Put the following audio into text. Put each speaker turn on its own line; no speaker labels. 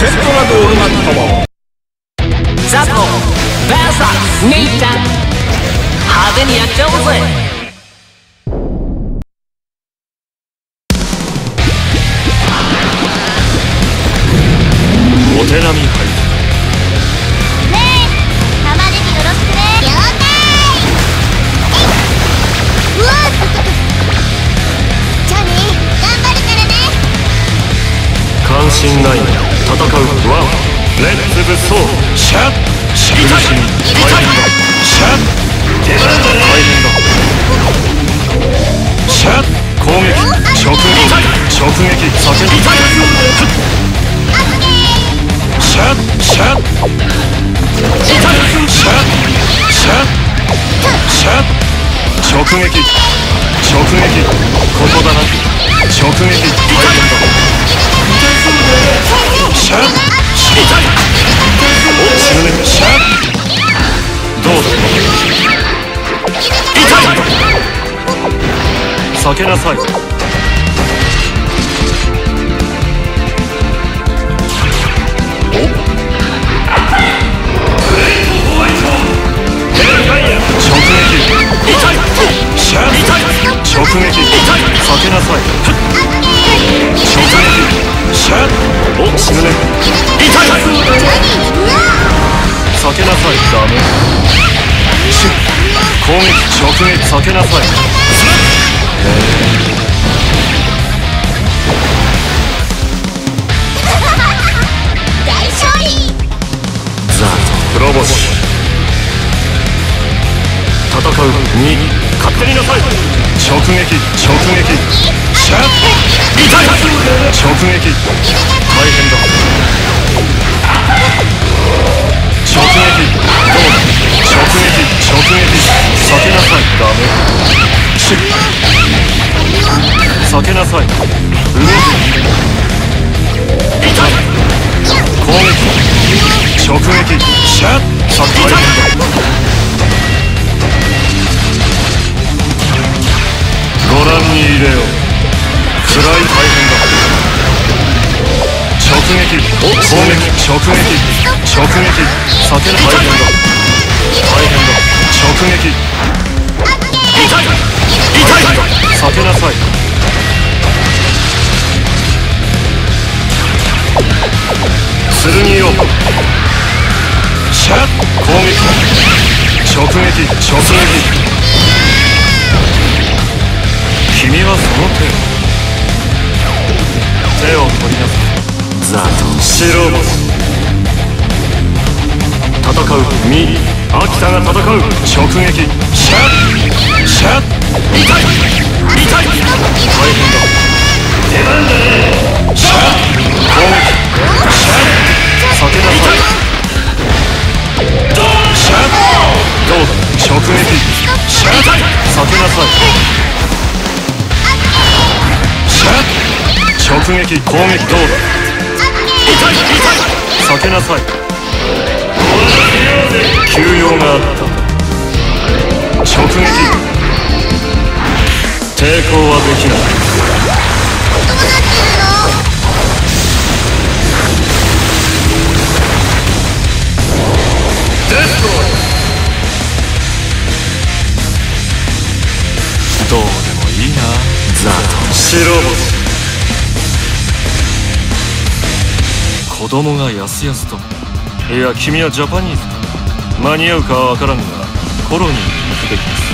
セントラドールマットも
ザコ VS 兄ちゃん。派手にやっちゃおうぜ。
お手並み関心ない戦うワンレッツ武装シャッしぶしに大変だシャッ出番だ大変だ。シャッ攻撃直撃直撃叫びシャッシャッシャッシャッシャッ直撃直撃ここだな。直撃大変だ。避けなさい。直撃さいダメシュ攻撃直撃避けなさい
大勝利
ザートプロボシ戦う2勝手になさい直撃直撃シャッ痛い直撃シュッ避けなさい。動く痛い攻撃。直撃。シャッさ大変だご覧に入れよ暗い大変だ直撃。攻撃。直撃。直撃。避けな大変だ大変だシャッ攻撃直撃直撃君はその手手を取りなさいザート白星戦うミ秋田が戦う直撃シさい。シャッ直撃攻撃どうだ？痛い。痛い避けなさい休養があった直撃抵抗はできない白子供がやすやすと。いや君はジャパニーズか間に合うかは分からんがコロニーに行くべきです。